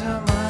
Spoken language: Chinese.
her mind.